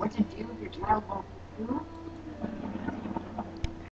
what to do if your child won't do?